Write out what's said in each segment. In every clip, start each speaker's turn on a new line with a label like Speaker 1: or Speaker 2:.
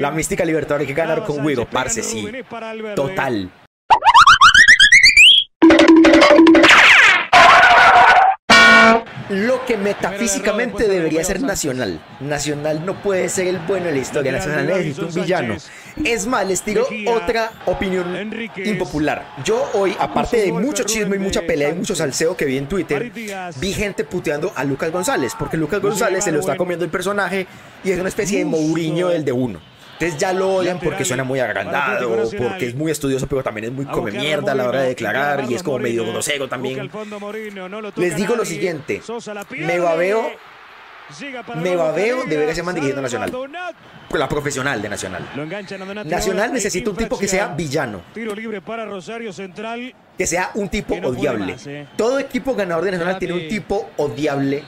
Speaker 1: La mística libertadora hay que ganar con Wigo, parce, sí. Total. Lo que metafísicamente debería ser nacional. Nacional no puede ser el bueno de la historia. Nacional necesita un villano. Es más, les tiro otra opinión impopular. Yo hoy, aparte de mucho chisme y mucha pelea y mucho salseo que vi en Twitter, vi gente puteando a Lucas González. Porque Lucas González se lo está comiendo el personaje y es una especie de Mourinho del de uno. Entonces ya lo odian porque suena muy agrandado, porque es muy estudioso, pero también es muy come mierda a la hora de declarar y es como medio grosero también. Les digo lo siguiente, me babeo, me babeo debería ser más dirigiendo Nacional. La profesional de Nacional. Nacional necesita un tipo que sea villano. Que sea un tipo odiable. Todo equipo ganador de Nacional tiene un tipo odiable.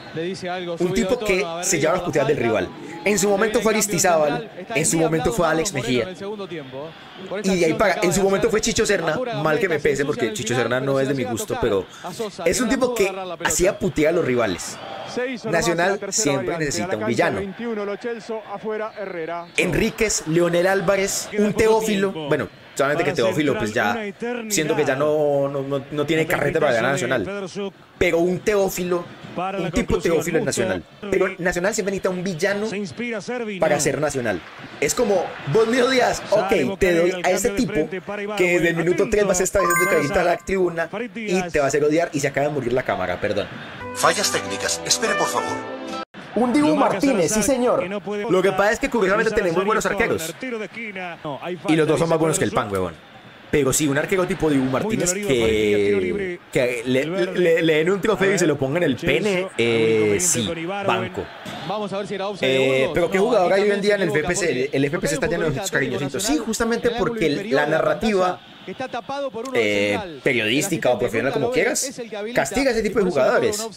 Speaker 1: Un tipo que se lleva las puteadas del rival. En su momento fue Aristizábal, en su momento fue Alex Mejía. Y de ahí para, en su momento fue Chicho Serna, mal que me pese porque Chicho Serna no es de mi gusto, pero es un tipo que hacía putear a los rivales. Nacional siempre necesita un villano. Enríquez, Leonel Álvarez, un Teófilo, bueno, solamente que Teófilo pues ya, siento que ya no, no, no tiene carreta para ganar Nacional. Pero un Teófilo un tipo teófilo en Nacional. Pero Nacional siempre necesita un villano para ser Nacional. Es como, vos mismo días, ok, te doy a ese tipo que desde el minuto 3 vas a estar haciendo que a la tribuna y te va a hacer odiar y se acaba de morir la cámara, perdón.
Speaker 2: Fallas técnicas, espere por favor.
Speaker 1: Un Dibu Martínez, sí señor. Lo que pasa es que curiosamente tenemos buenos arqueros. Y los dos son más buenos que el pan, huevón. Pero sí, un arquero tipo Dibu Martínez que, que le, le, le, den un trofeo y se lo ponga en el pene, eh, sí, banco. Vamos a ver si era eh, Pero qué jugador hay hoy en día en el FPC. El FPC está lleno de cariñositos. Sí, justamente porque la narrativa eh, periodística o profesional como quieras, castiga ese tipo de jugadores.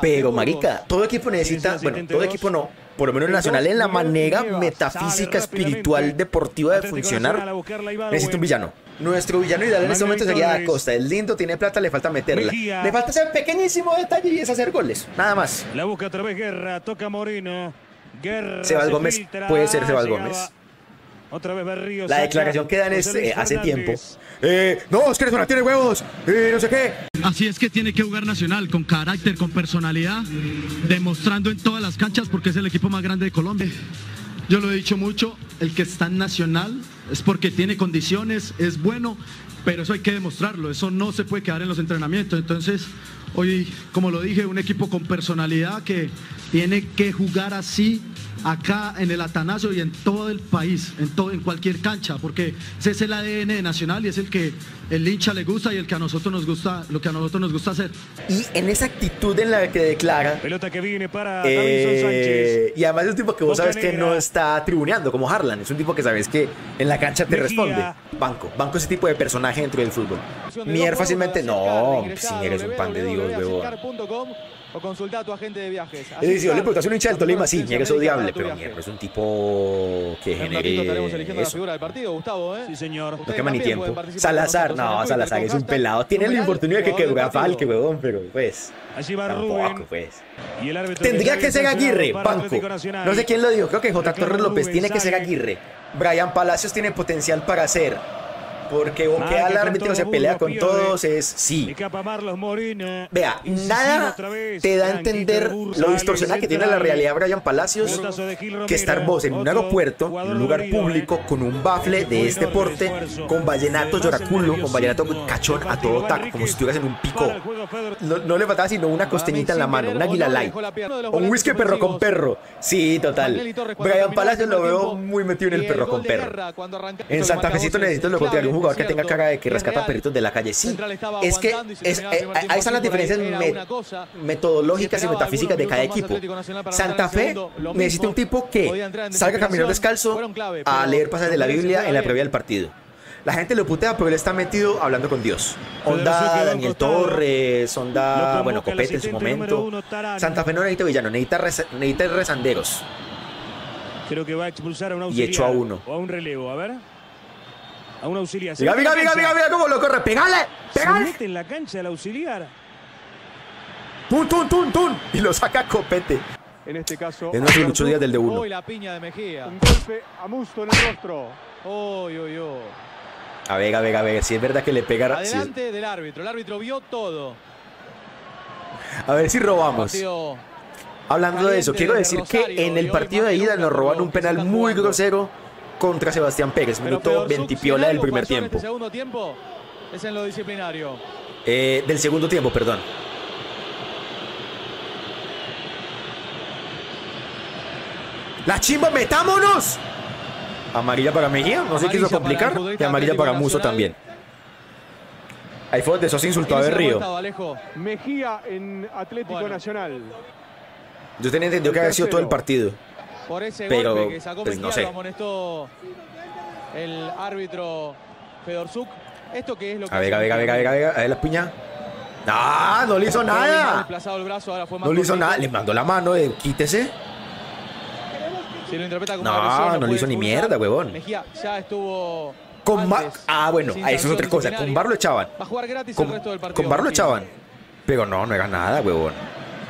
Speaker 1: Pero, marica, todo equipo necesita, bueno, todo equipo no, por lo menos nacional en la manera metafísica, espiritual, deportiva de funcionar, necesita un villano. Nuestro villano ideal en este momento sería Da Costa. Es lindo, tiene plata, le falta meterla. Le falta ese pequeñísimo detalle y es hacer goles. Nada más.
Speaker 3: La busca otra vez Guerra, toca Moreno.
Speaker 1: Guerra Sebas Gómez, puede ser Sebas Gómez.
Speaker 3: Otra vez Berrío.
Speaker 1: La declaración que dan es eh, hace tiempo. Eh, no, es que no tiene huevos, eh, no sé qué.
Speaker 4: Así es que tiene que jugar Nacional con carácter, con personalidad, demostrando en todas las canchas porque es el equipo más grande de Colombia. Yo lo he dicho mucho, el que está en Nacional es porque tiene condiciones, es bueno, pero eso hay que demostrarlo, eso no se puede quedar en los entrenamientos. Entonces, hoy, como lo dije, un equipo con personalidad que tiene que jugar así acá en el Atanasio y en todo el país, en, todo, en cualquier cancha, porque ese es el ADN de Nacional y es el que el hincha le gusta y el que a nosotros nos gusta, lo que a nosotros nos gusta hacer.
Speaker 1: Y en esa actitud en la que declara.
Speaker 3: Pelota que viene para
Speaker 1: eh, Sánchez. Y además es un tipo que vos sabes que no está tribuneando como Harlan, es un tipo que sabes que en la cancha te responde. Banco, banco ese tipo de personaje dentro del fútbol. Mier fácilmente, no, si eres un pan de Dios, huevón
Speaker 5: o consulta a tu agente de viajes.
Speaker 1: Así es decir, le preguntas un hincha del Tolima, sí, Mierda es odiable, pero Mierda es un tipo que genere
Speaker 5: estaremos eligiendo la figura del partido, Gustavo, ¿eh?
Speaker 3: Sí, señor.
Speaker 1: No quema ni tiempo. Salazar, no, Salazar es un pelado. Tiene la oportunidad que quedura Falque, huevón, pero pues...
Speaker 3: Allí va
Speaker 1: Tampoco, pues. Tendría que ser Aguirre, banco. No sé quién lo dijo, creo que J. Torres López tiene que ser Aguirre. Brian Palacios tiene potencial para ser porque boquea al árbitro, se pelea con todos, es sí. Vea, nada te da a entender lo distorsionada que tiene la realidad Brian Palacios que estar vos en un aeropuerto, en un lugar público, con un bafle de este porte, con vallenato lloraculo, con vallenato cachón a todo taco, como si estuvieras en un pico. No, le faltaba sino una costeñita en la mano, un águila light. Un whisky perro con perro. Sí, total. Brian Palacios lo veo muy metido en el perro con perro. En Santa Fecito necesito lo contrario jugador que tenga cara de que rescata perritos de la calle. Sí, es que eh, ahí están las diferencias metodológicas y metafísicas de cada equipo. Santa Fe necesita un tipo que salga a caminar descalzo a leer pasajes de la Biblia en la previa del partido. La gente lo putea, pero él está metido hablando con Dios. Onda Daniel Torres, onda, bueno, Copete en su momento. Santa Fe no necesita villano, necesita, necesita rezanderos.
Speaker 3: Creo que va a expulsar a un
Speaker 1: Y echó a uno.
Speaker 3: O a un relevo, a ver a un auxiliar.
Speaker 1: Mira, mira, mira, mira, mira cómo lo corre. ¡Pegale! ¡Pegale!
Speaker 3: Se mete en la cancha el auxiliar.
Speaker 1: ¡Tun, tun, tun, tun! Y lo saca Copete.
Speaker 6: En este caso,
Speaker 1: Es nuestro Lucho Díaz del de uno.
Speaker 5: Uy, la piña de Mejía.
Speaker 6: un golpe a Musto en el rostro.
Speaker 5: Uy, uy, uy.
Speaker 1: A ver, a ver, a ver. Si es verdad que le pegara. si
Speaker 5: Adelante del árbitro. El árbitro vio todo.
Speaker 1: A ver si robamos.
Speaker 5: Partido
Speaker 1: Hablando de eso, quiero decir que
Speaker 5: Rosario,
Speaker 1: en el
Speaker 5: hoy
Speaker 1: partido de ida nos
Speaker 5: lo
Speaker 1: un penal muy grosero contra Sebastián Pérez, minuto
Speaker 5: Fedorzuk,
Speaker 1: 20
Speaker 5: si
Speaker 1: piola del primer tiempo.
Speaker 5: Segundo tiempo es en lo disciplinario.
Speaker 1: Eh, del segundo tiempo, perdón. ¡La chimba, metámonos! Amarilla para Mejía, no se quiso complicar. Y amarilla para Muso también. Ahí fue donde Sosa insultó a Berrío.
Speaker 6: Mejía en Atlético. Nacional.
Speaker 1: Yo tenía entendido que había sido todo el partido.
Speaker 5: Por ese
Speaker 1: Pero,
Speaker 5: golpe que sacó
Speaker 1: pues, no sé.
Speaker 5: amonestó el árbitro Fedorzuk. ¿Esto qué es lo que
Speaker 1: A ver, a ver, a ver, a ver, a ver, a ver la piña. ¡Ah! No le hizo nada.
Speaker 5: el brazo, ahora fue
Speaker 1: No le hizo nada. Le mandó la mano, eh, quítese.
Speaker 5: Si lo interpreta como
Speaker 1: No,
Speaker 5: agresión,
Speaker 1: no le
Speaker 5: puede
Speaker 1: hizo ni mierda, huevón.
Speaker 5: Mejía ya estuvo
Speaker 1: Con
Speaker 5: antes
Speaker 1: Ah, bueno, ah, eso es otra cosa. Con. Bar lo echaban.
Speaker 5: Va a jugar gratis
Speaker 1: Con,
Speaker 5: el resto del partido.
Speaker 1: con Bar lo echaban. Pero no, no era nada, huevón.